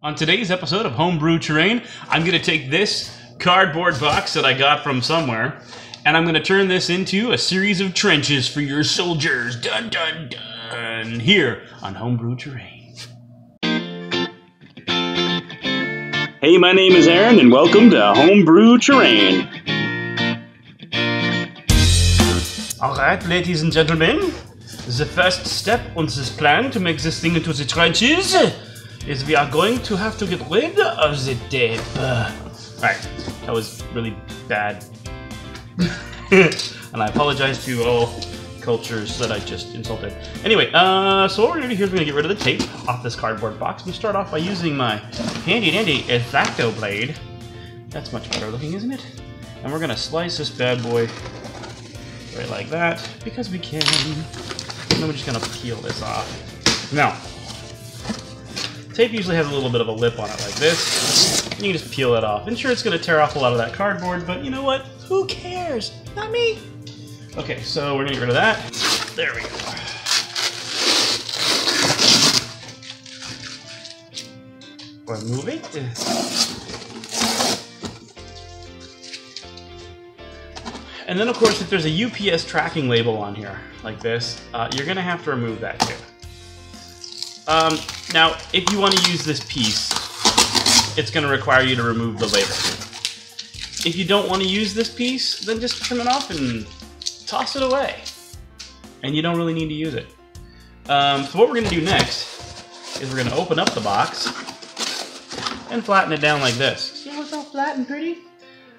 On today's episode of Homebrew Terrain, I'm going to take this cardboard box that I got from somewhere, and I'm going to turn this into a series of trenches for your soldiers. Dun dun dun! Here on Homebrew Terrain. Hey, my name is Aaron, and welcome to Homebrew Terrain. Alright, ladies and gentlemen, the first step on this plan to make this thing into the trenches is we are going to have to get rid of the tape. Alright, that was really bad. and I apologize to all cultures that I just insulted. Anyway, uh, so what we're gonna do here is we're gonna get rid of the tape off this cardboard box. We start off by using my handy dandy X-Acto blade. That's much better looking, isn't it? And we're gonna slice this bad boy right like that, because we can. And then we're just gonna peel this off. Now, tape usually has a little bit of a lip on it like this. And you can just peel it off. And sure, it's gonna tear off a lot of that cardboard, but you know what? Who cares? Not me. Okay, so we're gonna get rid of that. There we go. Remove it. And then, of course, if there's a UPS tracking label on here, like this, uh, you're going to have to remove that too. Um, now, if you want to use this piece, it's going to require you to remove the label. If you don't want to use this piece, then just trim it off and toss it away. And you don't really need to use it. Um, so what we're going to do next is we're going to open up the box and flatten it down like this. See how it's all flat and pretty?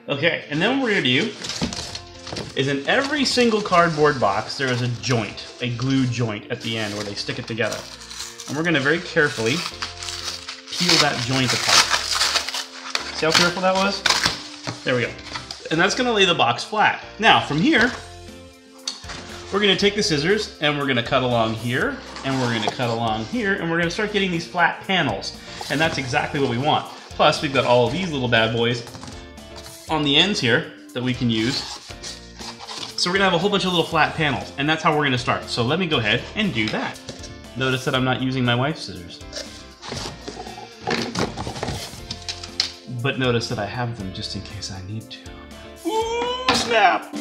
Okay, and then what we're going to do is in every single cardboard box there is a joint, a glue joint at the end where they stick it together. And we're to very carefully peel that joint apart. See how careful that was? There we go. And that's to lay the box flat. Now, from here, we're to take the scissors and we're to cut along here, and we're to cut along here, and we're to start getting these flat panels. And that's exactly what we want. Plus, we've got all of these little bad boys on the ends here that we can use so we're gonna have a whole bunch of little flat panels, and that's how we're gonna start. So let me go ahead and do that. Notice that I'm not using my wife's scissors. But notice that I have them just in case I need to. Ooh, snap!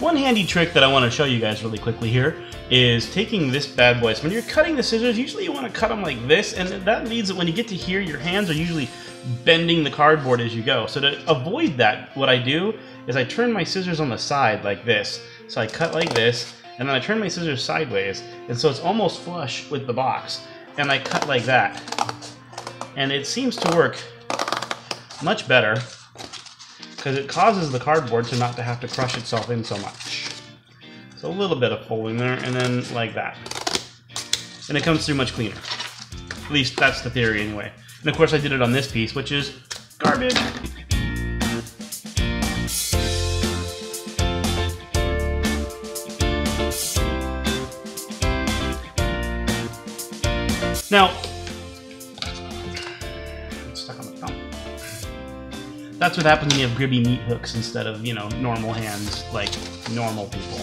One handy trick that I want to show you guys really quickly here is taking this bad boy. So when you're cutting the scissors, usually you want to cut them like this, and that means that when you get to here, your hands are usually bending the cardboard as you go. So to avoid that, what I do is I turn my scissors on the side like this. So I cut like this, and then I turn my scissors sideways, and so it's almost flush with the box. And I cut like that. And it seems to work much better because it causes the cardboard to not to have to crush itself in so much. So a little bit of folding there, and then like that. And it comes through much cleaner. At least that's the theory anyway. And of course I did it on this piece, which is garbage. Now. That's what happens when you have gribby meat hooks instead of, you know, normal hands like normal people.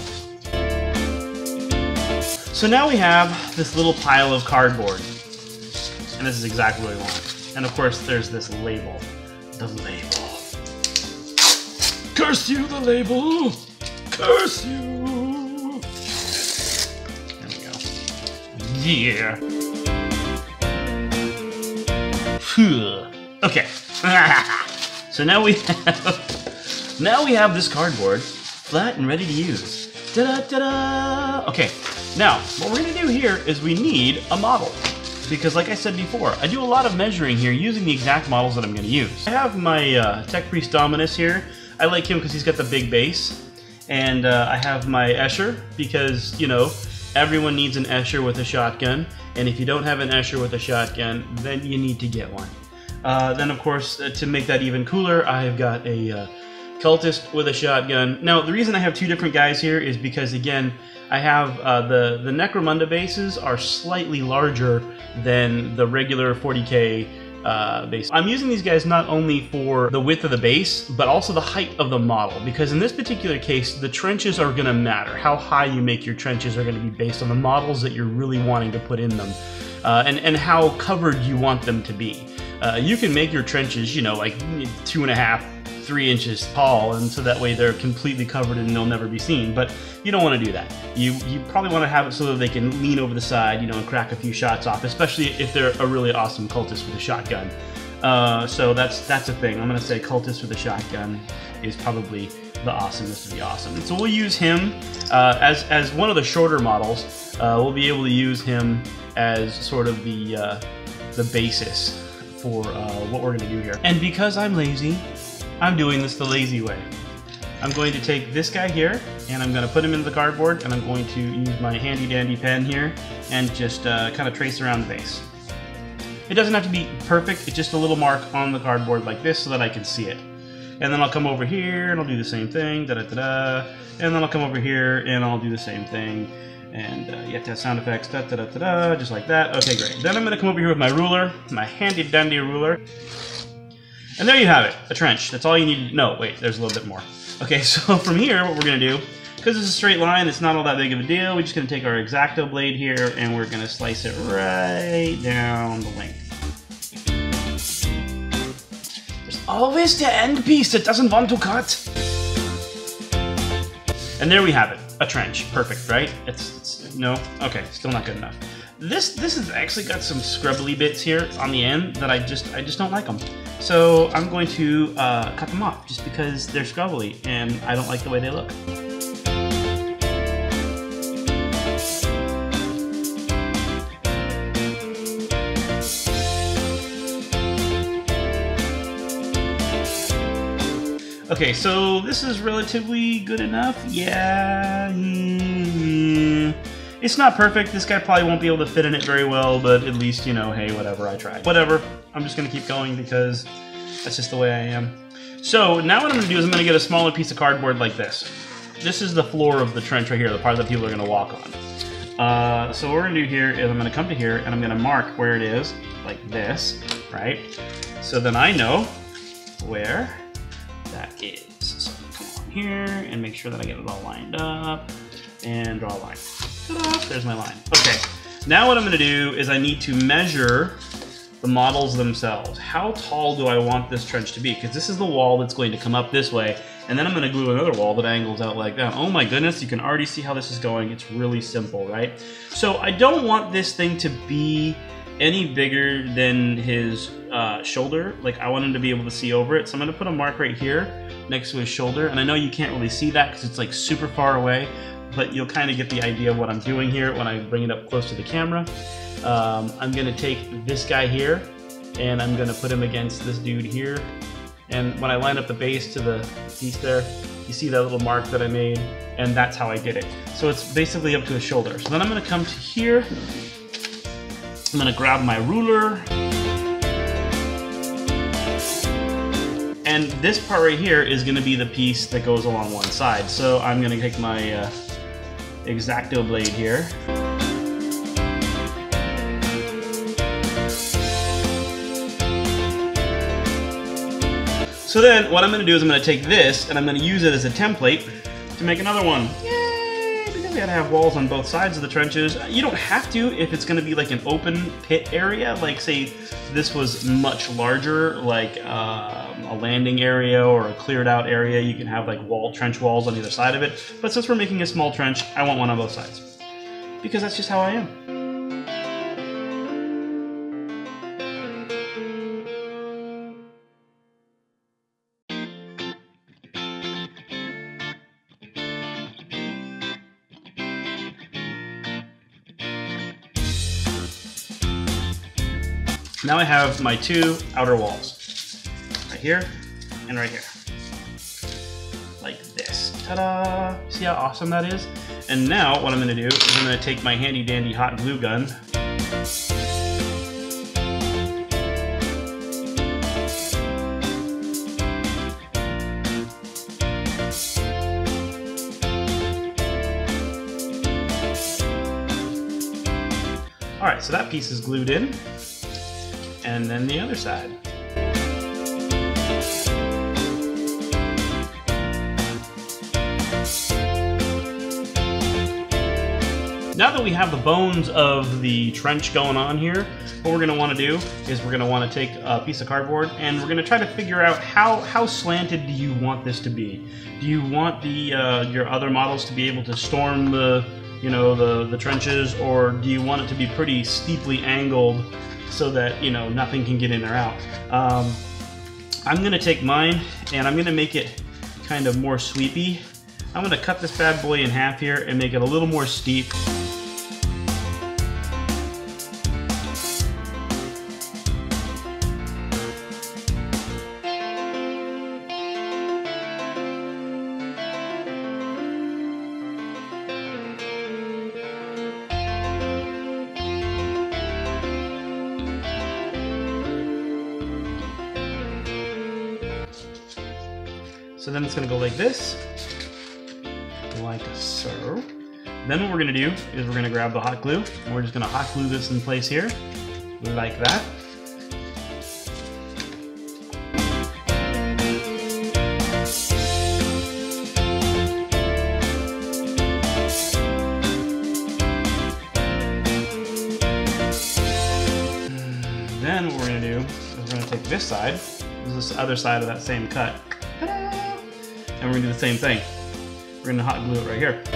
So now we have this little pile of cardboard. And this is exactly what we want. And of course, there's this label. The label. Curse you, the label! Curse you! There we go. Yeah. Okay. so now we have now we have this cardboard flat and ready to use. Da da da da. Okay. Now, what we're gonna do here is we need a model. Because like I said before, I do a lot of measuring here using the exact models that I'm gonna use. I have my uh, Tech Priest Dominus here. I like him because he's got the big base. And uh, I have my Escher because, you know, everyone needs an Escher with a shotgun. And if you don't have an Escher with a shotgun, then you need to get one. Uh, then, of course, uh, to make that even cooler, I've got a uh, cultist with a shotgun. Now, the reason I have two different guys here is because, again, I have uh, the the Necromunda bases are slightly larger than the regular 40k uh, base. I'm using these guys not only for the width of the base, but also the height of the model, because in this particular case, the trenches are going to matter. How high you make your trenches are going to be based on the models that you're really wanting to put in them, uh, and, and how covered you want them to be. Uh, you can make your trenches, you know, like two and a half, three inches tall, and so that way they're completely covered and they'll never be seen. But you don't want to do that. You you probably want to have it so that they can lean over the side, you know, and crack a few shots off, especially if they're a really awesome cultist with a shotgun. Uh, so that's that's a thing. I'm gonna say cultist with a shotgun is probably the awesomest of the awesome. So we'll use him uh, as as one of the shorter models. Uh, we'll be able to use him as sort of the uh, the basis for uh, what we're gonna do here. And because I'm lazy, I'm doing this the lazy way. I'm going to take this guy here and I'm going to put him into the cardboard and I'm going to use my handy dandy pen here and just uh, kind of trace around the base. It doesn't have to be perfect, it's just a little mark on the cardboard like this so that I can see it. And then I'll come over here and I'll do the same thing, da da da da. And then I'll come over here and I'll do the same thing. And uh, you have to have sound effects, da da da da da, just like that. Okay, great. Then I'm going to come over here with my ruler, my handy dandy ruler. And there you have it, a trench. That's all you need to know. Wait, there's a little bit more. Okay, so from here, what we're to do, because it's a straight line, it's not all that big of a deal, we're just to take our X-Acto blade here, and we're to slice it right down the length. There's always the end piece that doesn't want to cut. And there we have it, a trench. Perfect, right? It's, it's no? Okay, still not good enough. This this has actually got some scrubbly bits here on the end that I just I just don't like them. So I'm going to uh, cut them off just because they're scrubbly and I don't like the way they look. Okay, so this is relatively good enough. Yeah. Mm, it's not perfect. This guy probably won't be able to fit in it very well, but at least, you know, hey, whatever, I tried. Whatever. I'm just going to keep going because that's just the way I am. So now what I'm going to do is I'm going to get a smaller piece of cardboard like this. This is the floor of the trench right here, the part that people are going to walk on. Uh, so what we're going to do here is I'm going to come to here and I'm going to mark where it is, like this, right? So then I know where that is. So i come on here and make sure that I get it all lined up and draw a line. There's my line. Okay, now what I'm gonna do is I need to measure the models themselves. How tall do I want this trench to be? Because this is the wall that's going to come up this way, and then I'm gonna glue another wall that angles out like that. Oh my goodness, you can already see how this is going. It's really simple, right? So I don't want this thing to be any bigger than his uh, shoulder. Like I want him to be able to see over it. So I'm gonna put a mark right here next to his shoulder. And I know you can't really see that because it's like super far away, but you'll kind of get the idea of what I'm doing here when I bring it up close to the camera. Um, I'm gonna take this guy here and I'm gonna put him against this dude here. And when I line up the base to the piece there, you see that little mark that I made, and that's how I did it. So it's basically up to his shoulder. So then I'm gonna come to here, I'm gonna grab my ruler, and this part right here is gonna be the piece that goes along one side. So I'm gonna take my uh, X-Acto blade here. So then what I'm going to do is I'm going to take this and I'm going to use it as a template to make another one. Yay! We got to have walls on both sides of the trenches. You don't have to if it's going to be like an open pit area, like say this was much larger, like um, a landing area or a cleared out area. You can have like wall trench walls on either side of it. But since we're making a small trench, I want one on both sides. Because that's just how I am. Now I have my two outer walls. Right here and right here. Like this. Ta-da! See how awesome that is? And now what I'm gonna do is I'm gonna take my handy dandy hot glue gun Alright, so that piece is glued in. And then the other side. Now that we have the bones of the trench going on here, what we're going to want to do is we're going to want to take a piece of cardboard and we're going to try to figure out how, how slanted do you want this to be? Do you want the uh, your other models to be able to storm the you know the, the trenches or do you want it to be pretty steeply angled so that you know nothing can get in or out? Um, I'm to take mine and I'm to make it kind of more sweepy. I'm to cut this bad boy in half here and make it a little more steep. So then it's gonna go like this, like so. Then what we're gonna do is we're gonna grab the hot glue, and we're just gonna hot glue this in place here, like that. Then what we're gonna do is we're gonna take this side, this is the other side of that same cut, we're gonna do the same thing. We're gonna hot glue it right here.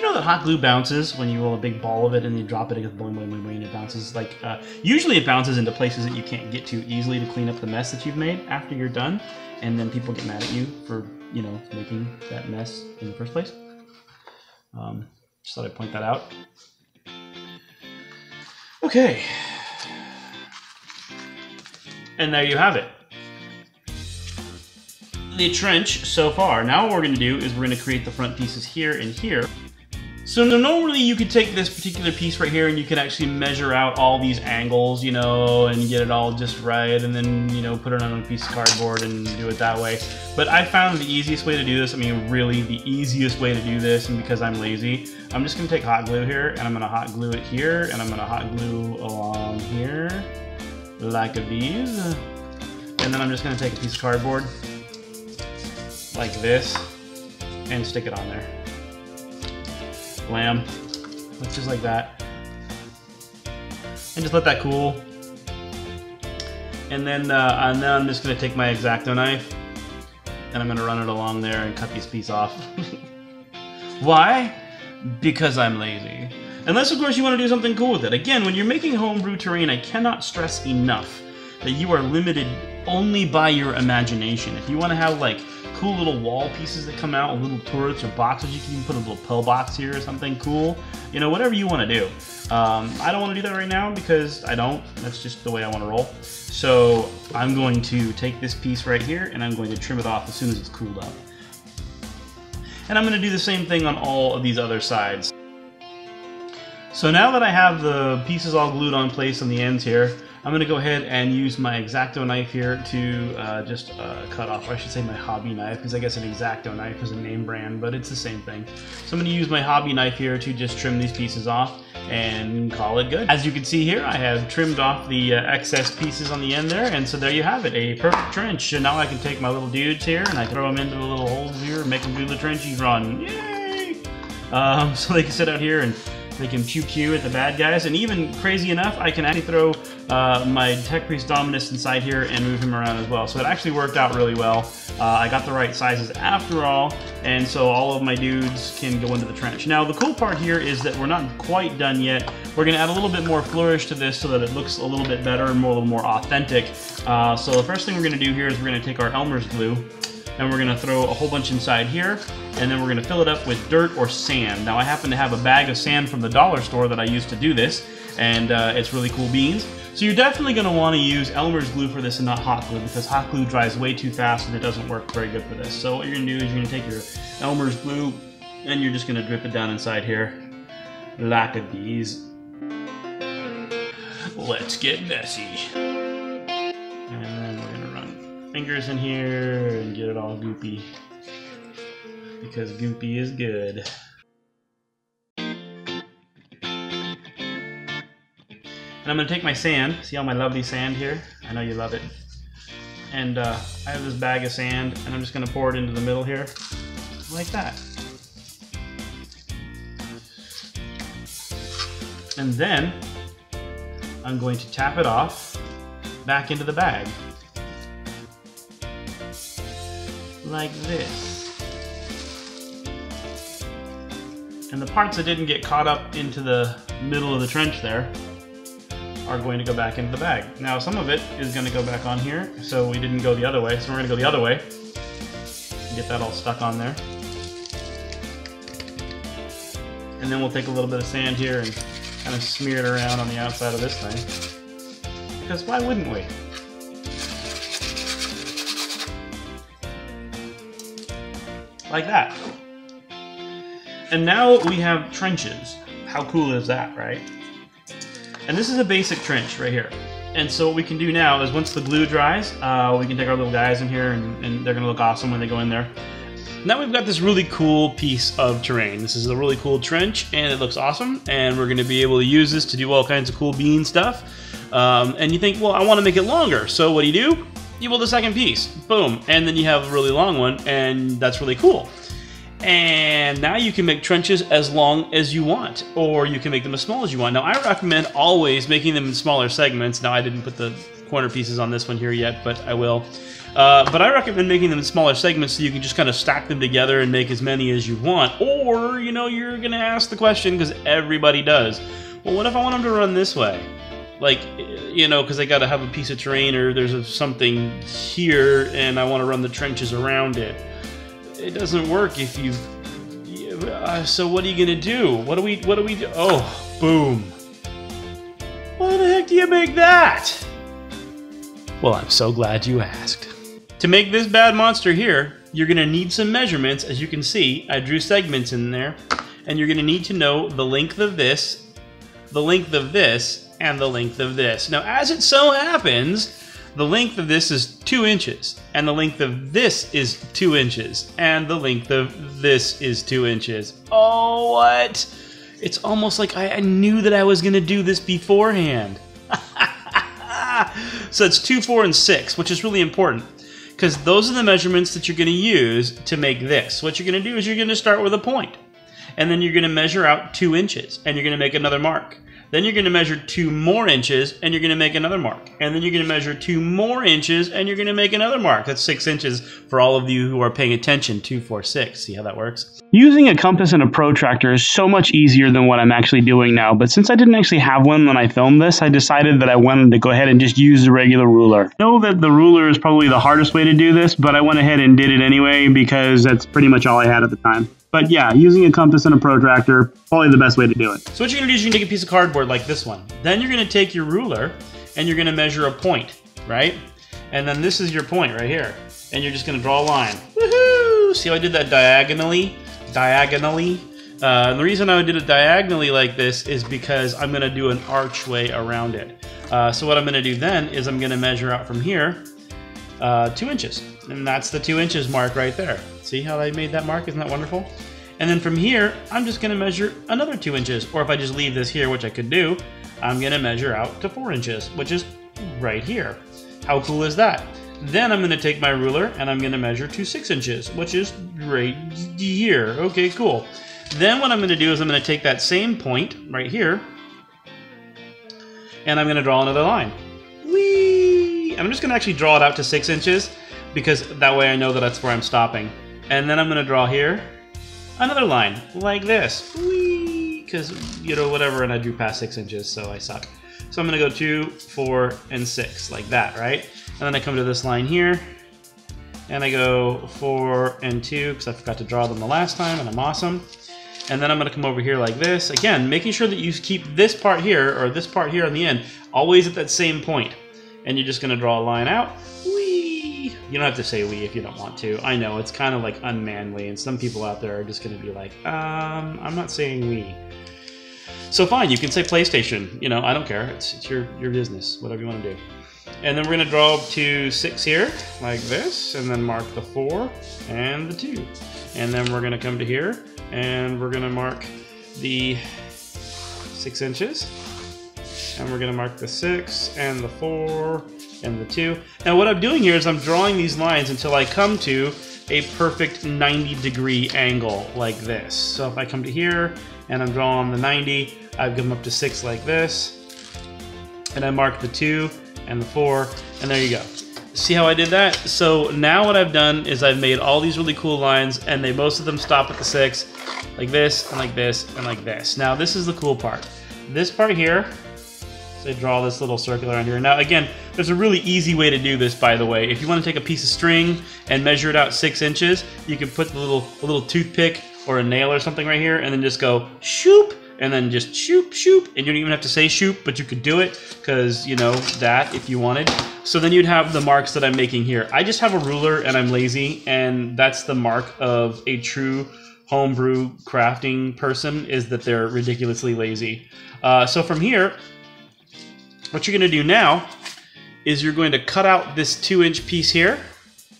You know that hot glue bounces when you roll a big ball of it and you drop it, goes boing, boing, boing, boing, and it bounces? Like, uh, usually it bounces into places that you can't get to easily to clean up the mess that you've made after you're done, and then people get mad at you for, you know, making that mess in the first place. Um, just thought I'd point that out. Okay. And there you have it. The trench so far. Now what we're going to do is we're going to create the front pieces here and here. So normally you could take this particular piece right here and you could actually measure out all these angles, you know, and get it all just right and then, you know, put it on a piece of cardboard and do it that way. But I found the easiest way to do this, I mean really the easiest way to do this and because I'm lazy, I'm just going to take hot glue here and I'm going to hot glue it here and I'm going to hot glue along here like these. And then I'm just going to take a piece of cardboard like this and stick it on there. Blam. Just like that. And just let that cool. And then, uh, and then I'm just going to take my X-Acto knife and I'm going to run it along there and cut this piece off. Why? Because I'm lazy. Unless, of course, you want to do something cool with it. Again, when you're making homebrew terrain, I cannot stress enough that you are limited only by your imagination. If you want to have, like, cool little wall pieces that come out, little turrets or boxes. You can even put a little pillbox here or something cool. You know, whatever you want to do. Um, I don't want to do that right now because I don't. That's just the way I want to roll. So I'm going to take this piece right here and I'm going to trim it off as soon as it's cooled up. And I'm going to do the same thing on all of these other sides. So now that I have the pieces all glued on place on the ends here, I'm going to go ahead and use my X-Acto knife here to uh, just uh, cut off, I should say my hobby knife, because I guess an X-Acto knife is a name brand, but it's the same thing. So I'm going to use my hobby knife here to just trim these pieces off and call it good. As you can see here, I have trimmed off the uh, excess pieces on the end there, and so there you have it, a perfect trench. And now I can take my little dudes here and I throw them into the little holes here and make them do the trenchy run. Yay! Um, so they can sit out here and they can pew pew at the bad guys, and even crazy enough, I can actually throw uh, my Tech Priest Dominus inside here and move him around as well. So it actually worked out really well. Uh, I got the right sizes after all, and so all of my dudes can go into the trench. Now the cool part here is that we're not quite done yet. We're going to add a little bit more flourish to this so that it looks a little bit better and more, a little more authentic. Uh, so the first thing we're going to do here is we're going to take our Elmer's glue and we're gonna throw a whole bunch inside here, and then we're gonna fill it up with dirt or sand. Now I happen to have a bag of sand from the dollar store that I used to do this, and uh, it's really cool beans. So you're definitely want to use Elmer's glue for this and not hot glue because hot glue dries way too fast and it doesn't work very good for this. So what you're to do is you're to take your Elmer's glue and you're just to drip it down inside here like a these. Let's get messy. Fingers in here and get it all goopy because goopy is good. And I'm going to take my sand. See all my lovely sand here? I know you love it. And uh, I have this bag of sand, and I'm just going to pour it into the middle here, like that. And then I'm going to tap it off back into the bag. Like this. And the parts that didn't get caught up into the middle of the trench there are going to go back into the bag. Now some of it is going to go back on here, so we didn't go the other way, so we're going to go the other way. Get that all stuck on there. And then we'll take a little bit of sand here and kind of smear it around on the outside of this thing. Because why wouldn't we? Like that. And now we have trenches. How cool is that, right? And this is a basic trench right here. And so what we can do now is once the glue dries, uh, we can take our little guys in here and, and they're gonna look awesome when they go in there. Now we've got this really cool piece of terrain. This is a really cool trench and it looks awesome and we're gonna be able to use this to do all kinds of cool bean stuff. Um, and you think, well, I wanna make it longer. So what do you do? You build a second piece, boom. And then you have a really long one and that's really cool. And now you can make trenches as long as you want, or you can make them as small as you want. Now, I recommend always making them in smaller segments. Now, I didn't put the corner pieces on this one here yet, but I will. Uh, but I recommend making them in smaller segments so you can just kind of stack them together and make as many as you want. Or, you know, you're going to ask the question because everybody does. Well, what if I want them to run this way? Like, you know, because I got to have a piece of terrain or there's a, something here and I want to run the trenches around it it doesn't work if you. Uh, so what are you gonna do? What do we? What do we do? Oh, boom! Why the heck do you make that? Well, I'm so glad you asked. To make this bad monster here, you're gonna need some measurements. As you can see, I drew segments in there, and you're gonna need to know the length of this, the length of this, and the length of this. Now, as it so happens, the length of this is 2 inches, and the length of this is 2 inches, and the length of this is 2 inches. Oh, what? It's almost like I, I knew that I was going to do this beforehand. so it's 2, 4, and 6, which is really important because those are the measurements that you're going to use to make this. What you're going to do is you're going to start with a point, and then you're going to measure out 2 inches, and you're going to make another mark. Then you're going to measure two more inches and you're going to make another mark. And then you're going to measure two more inches and you're going to make another mark. That's six inches for all of you who are paying attention. Two, four, six. See how that works? Using a compass and a protractor is so much easier than what I'm actually doing now. But since I didn't actually have one when I filmed this, I decided that I wanted to go ahead and just use the regular ruler. I know that the ruler is probably the hardest way to do this, but I went ahead and did it anyway because that's pretty much all I had at the time. But yeah, using a compass and a protractor, probably the best way to do it. So what you're gonna do is you're gonna take a piece of cardboard like this one. Then you're gonna take your ruler and you're gonna measure a point, right? And then this is your point right here. And you're just gonna draw a line. Woohoo! See how I did that diagonally? Diagonally? Uh, the reason I did it diagonally like this is because I'm gonna do an archway around it. Uh, so what I'm gonna do then is I'm gonna measure out from here uh, two inches. And that's the two inches mark right there. See how I made that mark? Isn't that wonderful? And then from here, I'm just gonna measure another two inches. Or if I just leave this here, which I could do, I'm gonna measure out to four inches, which is right here. How cool is that? Then I'm gonna take my ruler and I'm gonna measure to six inches, which is right here. Okay, cool. Then what I'm gonna do is I'm gonna take that same point right here and I'm gonna draw another line. Whee! I'm just gonna actually draw it out to six inches because that way I know that that's where I'm stopping. And then I'm gonna draw here another line like this. Because, you know, whatever, and I drew past six inches, so I suck. So I'm gonna go two, four, and six, like that, right? And then I come to this line here, and I go four and two, because I forgot to draw them the last time, and I'm awesome. And then I'm gonna come over here like this. Again, making sure that you keep this part here, or this part here on the end, always at that same point. And you're just gonna draw a line out. Wee! You don't have to say we if you don't want to. I know, it's kind of like unmanly, and some people out there are just gonna be like, um, I'm not saying we. So fine, you can say PlayStation. You know, I don't care. It's, it's your, your business, whatever you want to do. And then we're going to draw up to six here, like this, and then mark the four and the two. And then we're going to come to here, and we're going to mark the six inches. And we're going to mark the six and the four and the two. Now what I'm doing here is I'm drawing these lines until I come to a perfect 90 degree angle like this. So if I come to here and I'm drawing the 90, I've come up to six like this. And I mark the two and the four, and there you go. See how I did that? So now what I've done is I've made all these really cool lines, and they most of them stop at the six, like this, and like this, and like this. Now this is the cool part. This part here, so draw this little circle around here. Now again, there's a really easy way to do this, by the way. If you want to take a piece of string and measure it out six inches, you can put the little a little toothpick or a nail or something right here, and then just go shoop, and then just shoop, shoop, and you don't even have to say shoop, but you could do it because, you know, that if you wanted. So then you'd have the marks that I'm making here. I just have a ruler and I'm lazy, and that's the mark of a true homebrew crafting person is that they're ridiculously lazy. Uh, so from here, what you're going to do now is you're going to cut out this two inch piece here,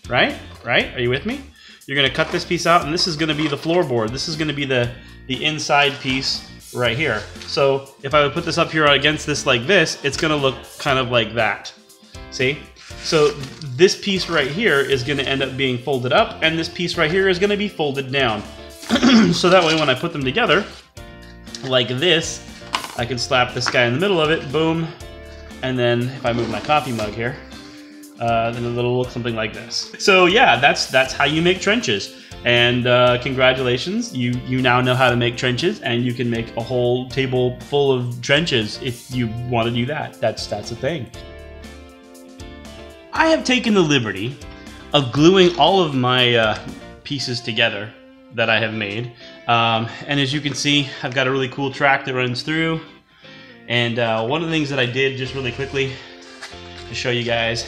right? Right? Are you with me? You're going to cut this piece out, and this is going to be the floorboard. This is going to be the, the inside piece right here. So if I would put this up here against this like this, it's gonna look kind of like that. See? So this piece right here is gonna end up being folded up, and this piece right here is gonna be folded down. so that way when I put them together, like this, I can slap this guy in the middle of it, boom, and then if I move my coffee mug here, uh, then it'll look something like this. So yeah, that's that's how you make trenches. And uh, congratulations, you you now know how to make trenches, and you can make a whole table full of trenches if you want to do that. That's that's a thing. I have taken the liberty of gluing all of my uh, pieces together that I have made, um, and as you can see, I've got a really cool track that runs through. And uh, one of the things that I did just really quickly to show you guys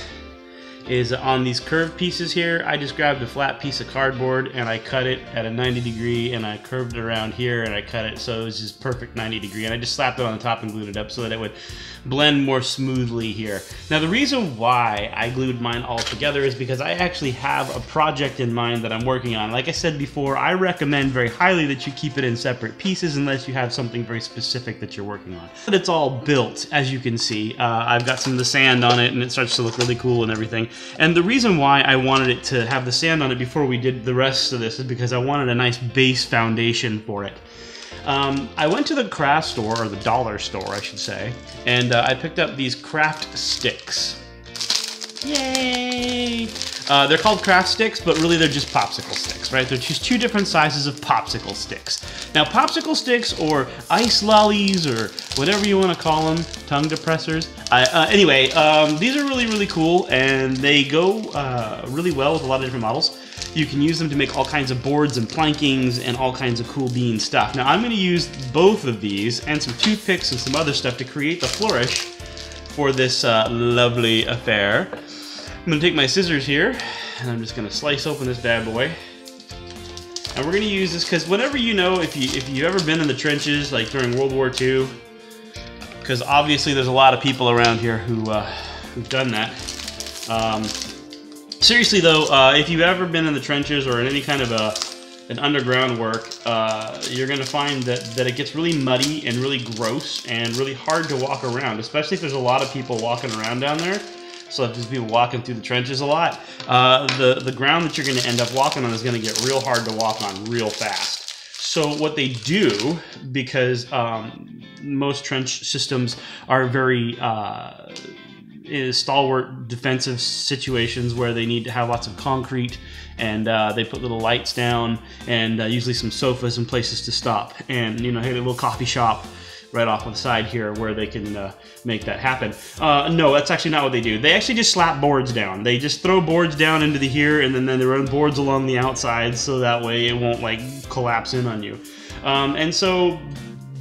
is on these curved pieces here, I just grabbed a flat piece of cardboard and I cut it at a 90 degree and I curved it around here and I cut it so it was just perfect 90 degree and I just slapped it on the top and glued it up so that it would blend more smoothly here. Now the reason why I glued mine all together is because I actually have a project in mind that I'm working on. Like I said before, I recommend very highly that you keep it in separate pieces unless you have something very specific that you're working on. But it's all built, as you can see. Uh, I've got some of the sand on it and it starts to look really cool and everything. And the reason why I wanted it to have the sand on it before we did the rest of this is because I wanted a nice base foundation for it. Um, I went to the craft store, or the dollar store, I should say, and uh, I picked up these craft sticks. Yay! Uh, they're called craft sticks, but really they're just popsicle sticks, right? They're just two different sizes of popsicle sticks. Now, popsicle sticks or ice lollies or whatever you want to call them, tongue depressors. Uh, anyway, um, these are really, really cool, and they go uh, really well with a lot of different models. You can use them to make all kinds of boards and plankings and all kinds of cool bean stuff. Now, I'm going to use both of these and some toothpicks and some other stuff to create the flourish for this uh, lovely affair. I'm gonna take my scissors here and I'm just gonna slice open this bad boy. And we're gonna use this because whenever you know if you if you've ever been in the trenches like during World War II, because obviously there's a lot of people around here who uh, who've done that. Um, seriously though, uh, if you've ever been in the trenches or in any kind of a an underground work, uh, you're gonna find that, that it gets really muddy and really gross and really hard to walk around, especially if there's a lot of people walking around down there. So there's people walking through the trenches a lot, uh, the, the ground that you're gonna end up walking on is gonna get real hard to walk on real fast. So what they do, because um, most trench systems are very uh, stalwart defensive situations where they need to have lots of concrete and uh, they put little lights down and uh, usually some sofas and places to stop and you know hey a little coffee shop right off on the side here where they can uh, make that happen. Uh, no, that's actually not what they do. They actually just slap boards down. They just throw boards down into the here and then, then they run boards along the outside so that way it won't like collapse in on you. Um, and so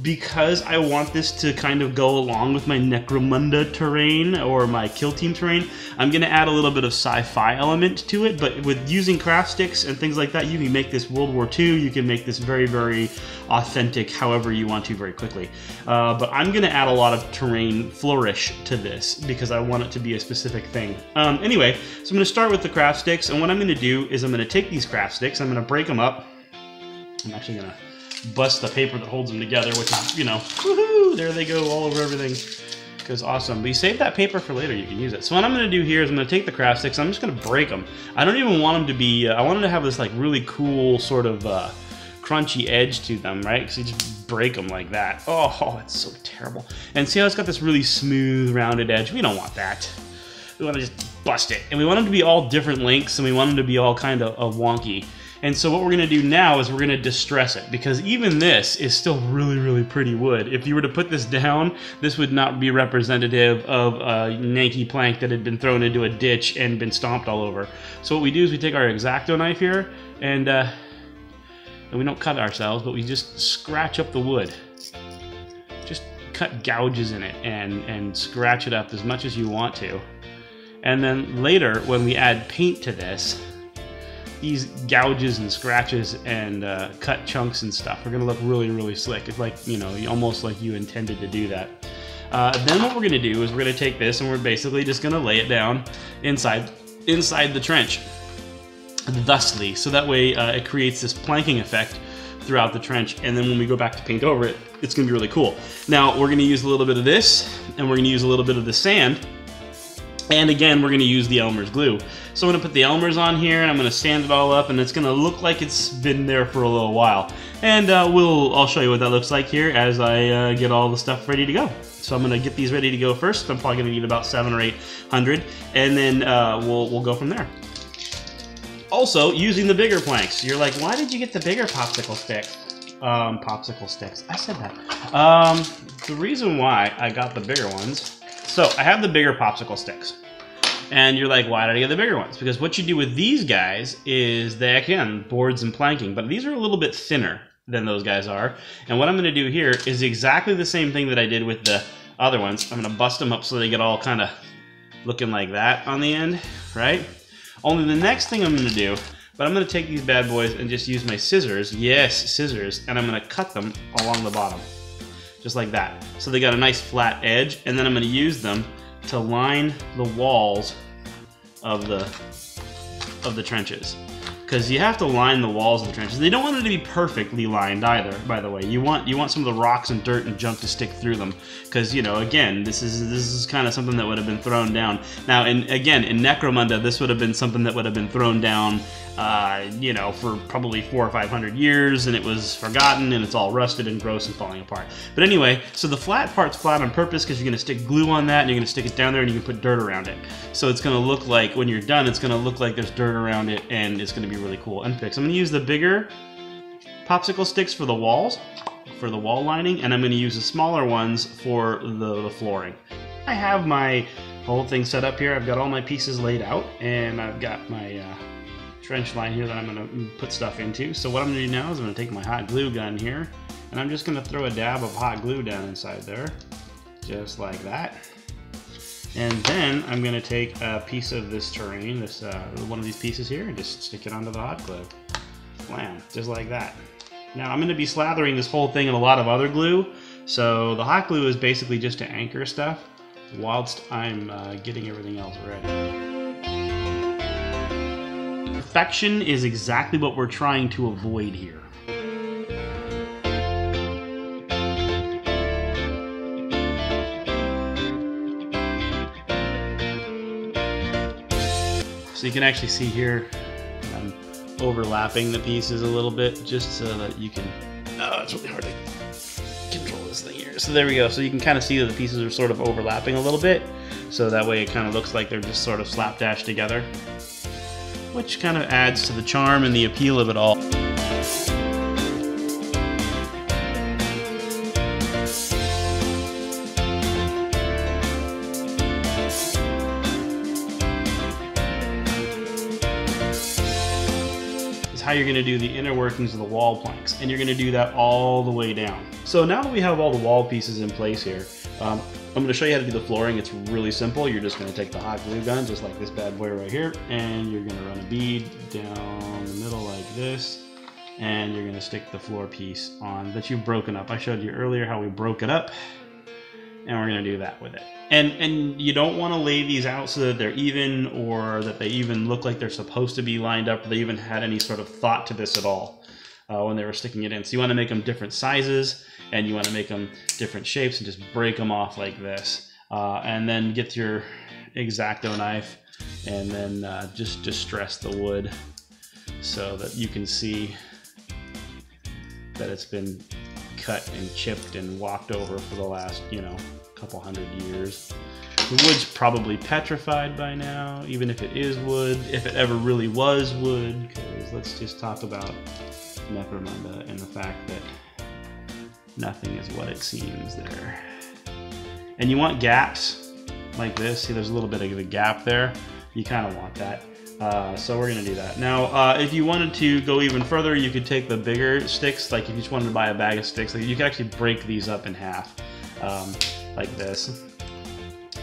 because I want this to kind of go along with my Necromunda terrain or my Kill Team terrain, I'm going to add a little bit of sci-fi element to it, but with using craft sticks and things like that, you can make this World War II, you can make this very, very authentic however you want to very quickly. Uh, but I'm going to add a lot of terrain flourish to this because I want it to be a specific thing. Um, anyway, so I'm going to start with the craft sticks, and what I'm going to do is I'm going to take these craft sticks, I'm going to break them up. I'm actually going to bust the paper that holds them together, which is, you know, woohoo, there they go all over everything. Goes awesome. But you save that paper for later, you can use it. So what I'm going to do here is I'm going to take the craft sticks, I'm just going to break them. I don't even want them to be, uh, I want them to have this like really cool sort of uh, crunchy edge to them, right? Because you just break them like that. Oh, it's so terrible. And see how it's got this really smooth, rounded edge? We don't want that. We want to just bust it. And we want them to be all different lengths, and we want them to be all kind of, of wonky. And so what we're going to do now is we're going to distress it because even this is still really, really pretty wood. If you were to put this down, this would not be representative of a Yankee plank that had been thrown into a ditch and been stomped all over. So what we do is we take our X-Acto knife here and, uh, and we don't cut ourselves, but we just scratch up the wood. Just cut gouges in it and, and scratch it up as much as you want to. And then later, when we add paint to this, these gouges and scratches and uh, cut chunks and stuff are to look really, really slick. It's like, you know, almost like you intended to do that. Uh, then what we're to do is we're to take this and we're basically just to lay it down inside, inside the trench, thusly. So that way uh, it creates this planking effect throughout the trench. And then when we go back to paint over it, it's to be really cool. Now we're to use a little bit of this and we're to use a little bit of the sand. And again, we're going to use the Elmer's glue. So I'm going to put the Elmer's on here and I'm going to sand it all up and it's going to look like it's been there for a little while. And uh, we'll, I'll show you what that looks like here as I uh, get all the stuff ready to go. So I'm going to get these ready to go first. I'm probably going to need about seven or eight hundred and then uh, we'll, we'll go from there. Also, using the bigger planks. You're like, why did you get the bigger popsicle stick? Um, popsicle sticks. I said that. Um, the reason why I got the bigger ones so I have the bigger popsicle sticks. And you're like, why did I get the bigger ones? Because what you do with these guys is they, again, boards and planking, but these are a little bit thinner than those guys are. And what I'm going to do here is exactly the same thing that I did with the other ones. I'm going to bust them up so they get all kind of looking like that on the end, right? Only the next thing I'm going to do, but I'm going to take these bad boys and just use my scissors, yes, scissors, and I'm going to cut them along the bottom just like that. So they got a nice flat edge, and then I'm gonna use them to line the walls of the of the trenches. Because you have to line the walls of the trenches. They don't want it to be perfectly lined either, by the way. You want you want some of the rocks and dirt and junk to stick through them. Because, you know, again, this is this is kind of something that would have been thrown down. Now, and again, in Necromunda, this would have been something that would have been thrown down uh, you know, for probably four or five hundred years, and it was forgotten, and it's all rusted and gross and falling apart. But anyway, so the flat part's flat on purpose because you're to stick glue on that, and you're to stick it down there, and you can put dirt around it. So it's going to look like, when you're done, it's going to look like there's dirt around it, and it's going to be really cool and fixed. I'm to use the bigger popsicle sticks for the walls, for the wall lining, and I'm going to use the smaller ones for the, the flooring. I have my whole thing set up here. I've got all my pieces laid out, and I've got my uh, trench line here that I'm going to put stuff into. So what I'm to do now is I'm to take my hot glue gun here, and I'm just going to throw a dab of hot glue down inside there, just like that. And then I'm going to take a piece of this terrain, this uh, one of these pieces here, and just stick it onto the hot glue. Wham, just like that. Now I'm going to be slathering this whole thing in a lot of other glue, so the hot glue is basically just to anchor stuff whilst I'm uh, getting everything else ready perfection is exactly what we're trying to avoid here. So you can actually see here, I'm overlapping the pieces a little bit just so that you can, oh, it's really hard to control this thing here. So there we go. So you can kind of see that the pieces are sort of overlapping a little bit. So that way it kind of looks like they're just sort of slapdash together which kind of adds to the charm and the appeal of it all. how you're going to do the inner workings of the wall planks, and you're going to do that all the way down. So now that we have all the wall pieces in place here, um, I'm going to show you how to do the flooring. It's really simple. You're just going to take the hot glue gun, just like this bad boy right here, and you're going to run a bead down the middle like this, and you're going to stick the floor piece on that you've broken up. I showed you earlier how we broke it up, and we're going to do that with it. And, and you don't want to lay these out so that they're even or that they even look like they're supposed to be lined up or they even had any sort of thought to this at all uh, when they were sticking it in. So you want to make them different sizes and you want to make them different shapes and just break them off like this. Uh, and then get your X-Acto knife and then uh, just distress the wood so that you can see that it's been cut and chipped and walked over for the last, you know, couple hundred years. The wood's probably petrified by now, even if it is wood, if it ever really was wood, because let's just talk about Necromunda and the fact that nothing is what it seems there. And you want gaps like this. See, there's a little bit of a gap there. You kind of want that. Uh, so we're gonna do that. Now, uh, if you wanted to go even further, you could take the bigger sticks, like if you just wanted to buy a bag of sticks, like you could actually break these up in half, um, like this.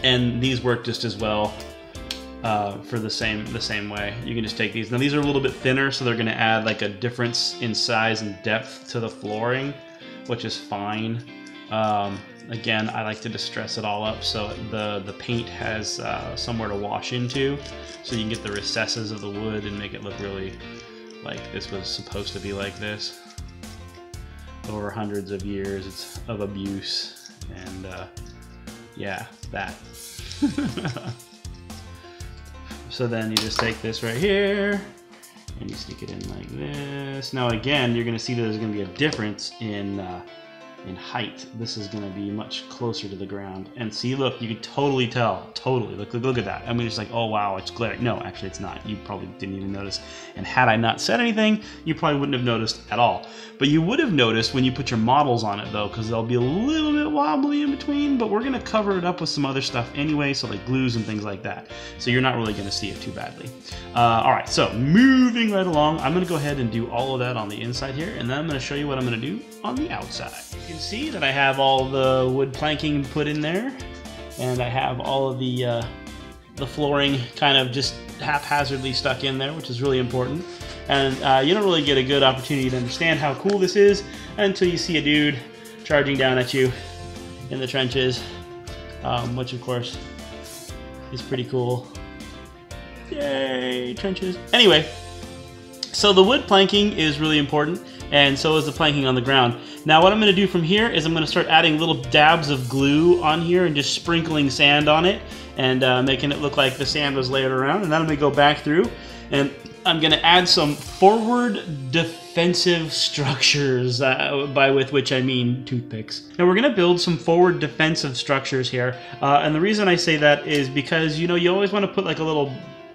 And these work just as well uh, for the same the same way. You can just take these. Now these are a little bit thinner, so they're gonna add like a difference in size and depth to the flooring, which is fine. Um, again, I like to distress it all up so the, the paint has uh, somewhere to wash into, so you can get the recesses of the wood and make it look really like this was supposed to be like this. Over hundreds of years it's of abuse, and uh, yeah, that. so then you just take this right here, and you stick it in like this. Now again, you're to see that there's to be a difference in uh, in height. This is going to be much closer to the ground. And see, look, you can totally tell. Totally. Look, look, look at that. I mean, it's like, oh, wow, it's glaring. No, actually, it's not. You probably didn't even notice. And had I not said anything, you probably wouldn't have noticed at all. But you would have noticed when you put your models on it, though, because they'll be a little bit wobbly in between. But we're going to cover it up with some other stuff anyway, so like glues and things like that. So you're not really going to see it too badly. Uh, all right, so moving right along, I'm going to go ahead and do all of that on the inside here, and then I'm going to show you what I'm going to do on the outside. Can see that I have all the wood planking put in there, and I have all of the uh, the flooring kind of just haphazardly stuck in there, which is really important. And uh, you don't really get a good opportunity to understand how cool this is until you see a dude charging down at you in the trenches, um, which of course is pretty cool. Yay, trenches. Anyway, so the wood planking is really important, and so is the planking on the ground. Now what I'm going to do from here is I'm going to start adding little dabs of glue on here and just sprinkling sand on it and uh, making it look like the sand was layered around. And then I'm going to go back through and I'm going to add some forward defensive structures, uh, by with which I mean toothpicks. Now we're going to build some forward defensive structures here. Uh, and the reason I say that is because, you know, you always want to put like a little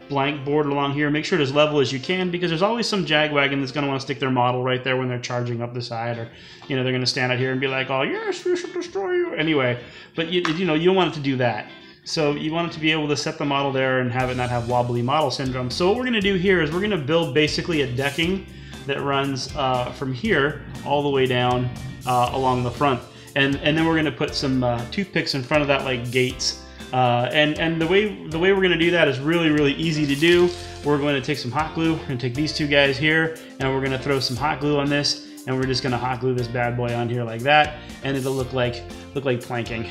blank board along here. Make sure it as level as you can because there's always some jagwagon that's going to want to stick their model right there when they're charging up the side, or you know they're going to stand out here and be like, "Oh yes, we should destroy you." Anyway, but you you know you don't want it to do that. So you want it to be able to set the model there and have it not have wobbly model syndrome. So what we're going to do here is we're going to build basically a decking that runs uh, from here all the way down uh, along the front. And, and then we're going to put some uh, toothpicks in front of that like gates uh, and and the way the way we're going to do that is really really easy to do. We're going to take some hot glue. To take these two guys here, and we're going to throw some hot glue on this, and we're just going to hot glue this bad boy on here like that, and it'll look like look like planking.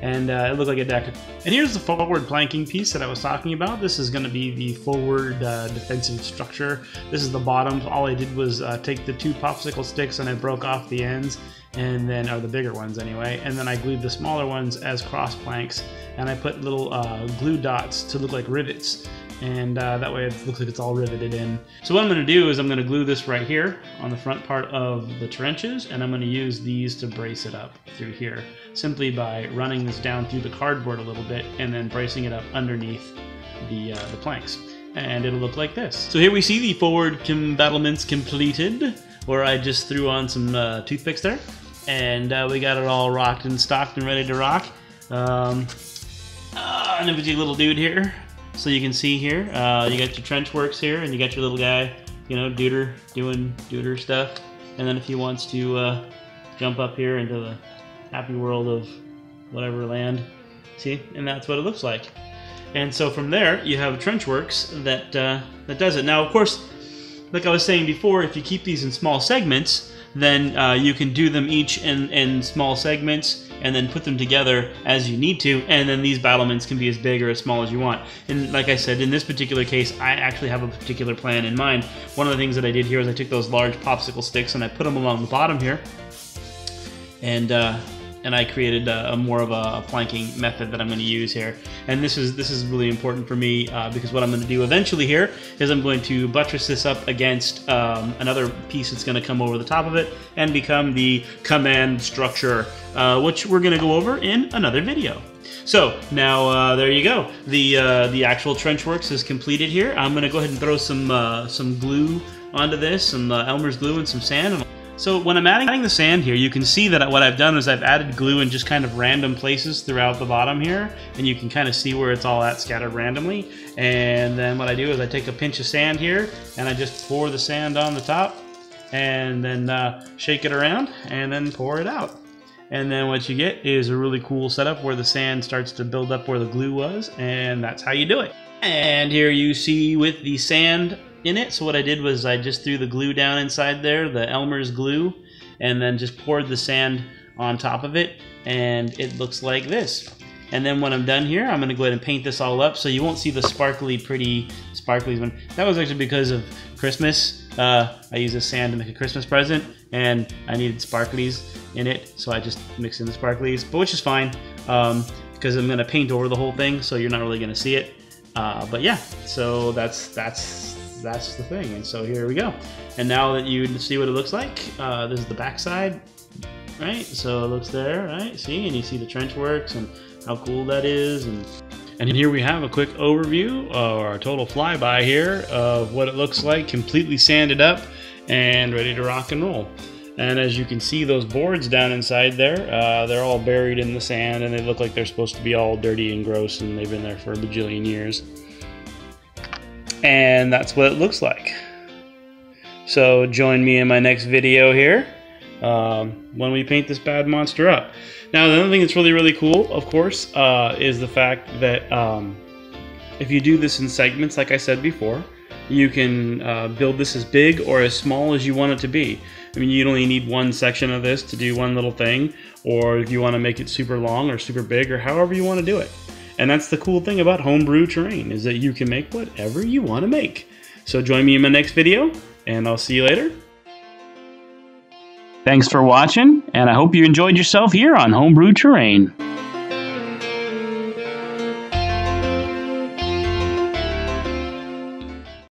And uh, it looked like a deck. And here's the forward planking piece that I was talking about. This is going to be the forward uh, defensive structure. This is the bottom. All I did was uh, take the two popsicle sticks and I broke off the ends and then are the bigger ones anyway and then I glued the smaller ones as cross planks and I put little uh, glue dots to look like rivets and uh, that way it looks like it's all riveted in. So what I'm going to do is I'm going to glue this right here on the front part of the trenches and I'm going to use these to brace it up through here simply by running this down through the cardboard a little bit and then bracing it up underneath the, uh, the planks and it'll look like this. So here we see the forward combattlements completed where I just threw on some uh, toothpicks there and uh, we got it all rocked and stocked and ready to rock. Um, uh, an empty little dude here, so you can see here. Uh, you got your trench works here, and you got your little guy you know, Duder doing Duder stuff. And then if he wants to uh, jump up here into the happy world of whatever land, see, and that's what it looks like. And so from there, you have TrenchWorks that uh, that does it. Now, of course, like I was saying before, if you keep these in small segments, then uh, you can do them each in, in small segments and then put them together as you need to, and then these battlements can be as big or as small as you want. And like I said, in this particular case, I actually have a particular plan in mind. One of the things that I did here is I took those large popsicle sticks and I put them along the bottom here, and uh, and I created a, a more of a, a, planking method that I'm going to use here. And this is this is really important for me uh, because what I'm going to do eventually here is I'm going to buttress this up against um, another piece that's going to come over the top of it and become the command structure, uh, which we're going to go over in another video. So now uh, there you go. The uh, the actual trench works is completed here. I'm going to go ahead and throw some uh, some glue onto this, some uh, Elmer's glue and some sand. So when I'm adding the sand here, you can see that what I've done is I've added glue in just kind of random places throughout the bottom here, and you can kind of see where it's all at scattered randomly. And then what I do is I take a pinch of sand here, and I just pour the sand on the top, and then uh, shake it around, and then pour it out. And then what you get is a really cool setup where the sand starts to build up where the glue was, and that's how you do it. And here you see with the sand in it. So what I did was I just threw the glue down inside there, the Elmer's glue, and then just poured the sand on top of it, and it looks like this. And then when I'm done here, I'm to go ahead and paint this all up so you won't see the sparkly, pretty, sparkly one. That was actually because of Christmas. Uh, I used this sand to make a Christmas present, and I needed sparklies in it, so I just mixed in the sparklies, but which is fine um, because I'm to paint over the whole thing, so you're not really to see it. Uh, but yeah, so that's that's that's the thing. And so here we go. And now that you see what it looks like, uh, this is the backside, right? So it looks there, right? See, and you see the trench works and how cool that is. And and here we have a quick overview or a total flyby here of what it looks like, completely sanded up and ready to rock and roll. And as you can see, those boards down inside there, uh, they're all buried in the sand and they look like they're supposed to be all dirty and gross and they've been there for a bajillion years. And that's what it looks like. So join me in my next video here um, when we paint this bad monster up. Now, the other thing that's really, really cool, of course, uh, is the fact that um, if you do this in segments, like I said before, you can uh, build this as big or as small as you want it to be. I mean, you only need one section of this to do one little thing, or if you want to make it super long or super big, or however you want to do it. And that's the cool thing about homebrew terrain is that you can make whatever you want to make. So join me in my next video, and I'll see you later. Thanks for watching, and I hope you enjoyed yourself here on Homebrew Terrain.